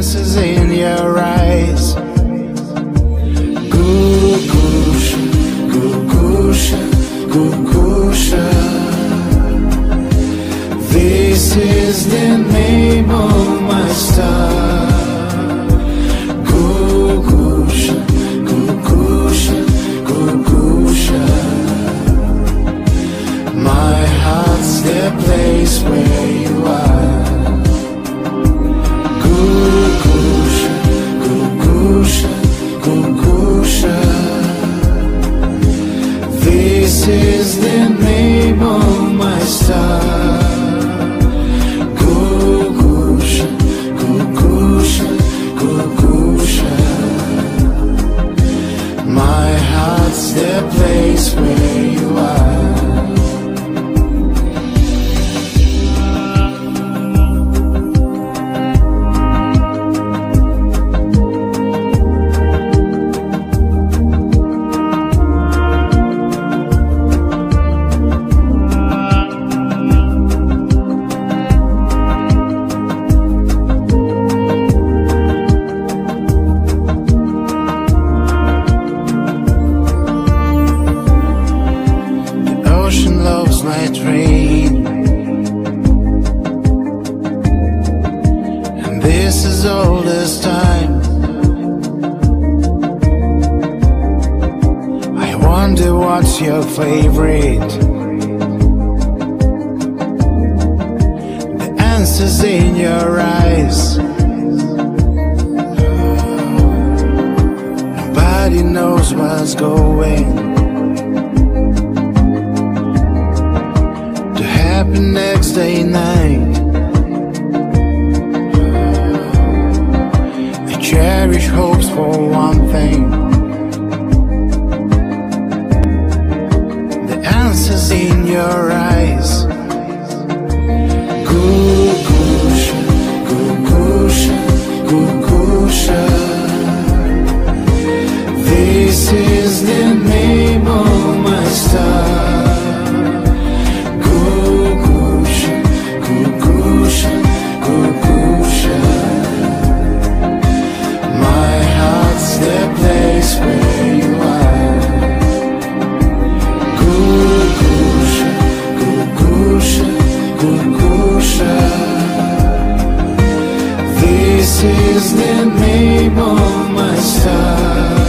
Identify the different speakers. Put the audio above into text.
Speaker 1: answers in your eyes. Gugusha, Gugusha, Gugusha. This is the name of my star. Gugusha, Gugusha, Gugusha. My heart's the place where is the name of my star. My heart's the place where my train. And this is all this time. I wonder what's your favorite. The answer's in your eyes. Nobody knows what's going happen next day night. I cherish hopes for one thing. The answers in your eyes. Gugusha, Gugusha, Gugusha. This is the name of my star.